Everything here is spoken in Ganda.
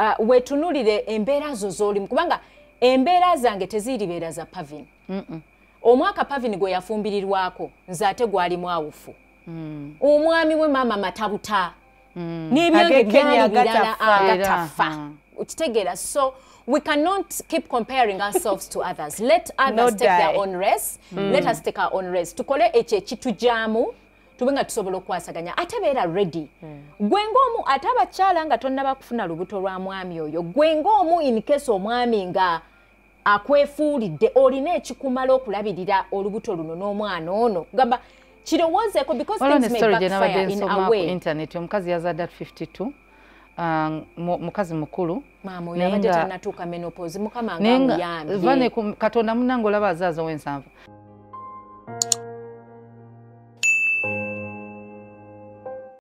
uh, wetunulire embeera zo z'olimu kubanga embeera zange teziribeera za pavin. Omwaka pavin gwe yafumbirirwako nze ate gwalimu awufu omwami we maama matabuta n'ebyange Ag'ekenya byali birala agatafa. agatafa. Era, okitegeera so we cannot keep comparing ourselves to others. Let others No take their own race let us take our own race tukole ekyo ekitujaamu tube nga tusobola okwasaganya ate beera ready. Gwe ng'omu ate abakyala nga tonnaba kufuna lubuto lwa mwami oyo gwe ng'omu in case omwami nga akwefuulidde olina ekikumala okulabirira olubuto luno n'omwana ono kugamba kirowoozeeko because waliwo things may nestori gye nabadde backfire in nsoma a ku way. intaneti omukazi yazadde at 52 ah, mu- mukazi mukulu. Maama oyo Naye abadde nga- tannatuuka menopause mukama nga ku- katonda munange olaba azaaza ow'ensanvu